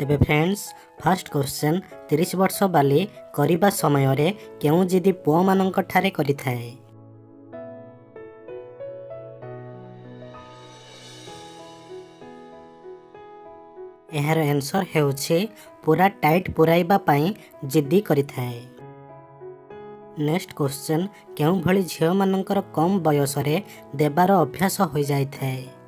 ତେବେ friends first question ତିରିଶ ବର୍ଷ ବାଲି କରିବା ସମୟରେ କେଉଁ ଜିଦି ପୁଅମାନଙ୍କଠାରେ କରିଥାଏ? ଏହାର ଆନ୍ସର୍ ହେଉଛି ପୁରା ଟାଇଟ୍ ପୁରାଇବା ପାଇଁ ଜିଦି କରିଥାଏ। ନେକ୍ସଟ କ୍ୱେଶ୍ଚନ୍ କେଉଁଭଳି ଝିଅମାନଙ୍କର କମ୍ ବୟସରେ ଦେବାର ଅଭ୍ୟାସ ହୋଇଯାଇଥାଏ?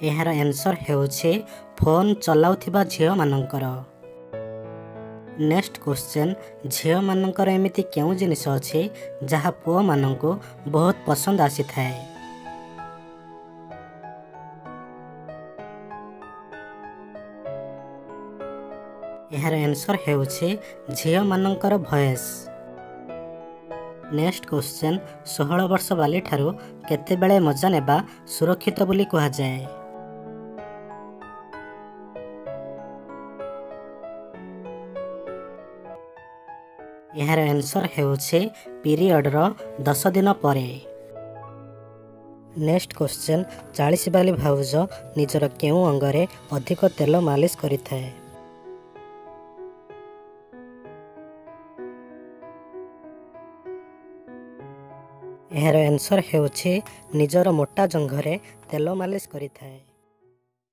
ଏହାର ଆନ୍ସର୍ ହେଉଛି ଫୋନ୍ ଚଲାଉଥିବା ଝିଅମାନଙ୍କର। ନେକ୍ସଟ କ୍ୱେଶ୍ଚନ୍ ଝିଅମାନଙ୍କର ଏମିତି କେଉଁ ଜିନିଷ ଅଛି ଯାହା ପୁଅମାନଙ୍କୁ ବହୁତ ପସନ୍ଦ ଆସିଥାଏ? ଏହାର ଆନ୍ସର୍ ହେଉଛି ଝିଅମାନଙ୍କର ଭଏସ୍ ନେକ୍ସଟ କ୍ୱେଶ୍ଚନ୍ ଷୋହଳ ବର୍ଷ ବାଲିଠାରୁ କେତେବେଳେ ମଜା ନେବା ସୁରକ୍ଷିତ ବୋଲି କୁହାଯାଏ? ଏହାର ଆନ୍ସର୍ ହେଉଛି ପିରିୟଡ଼ର ଦଶ ଦିନ ପରେ। ନେକ୍ସଟ କ୍ୱେଶ୍ଚନ୍ ଚାଳିଶ ବାଲି ଭାଉଜ ନିଜର କେଉଁ ଅଙ୍ଗରେ ଅଧିକ ତେଲ ମାଲିସ କରିଥାଏ? ଏହାର ଆନ୍ସର୍ ହେଉଛି ନିଜର ମୋଟା ଜଙ୍ଘରେ ତେଲ ମାଲିସ କରିଥାଏ।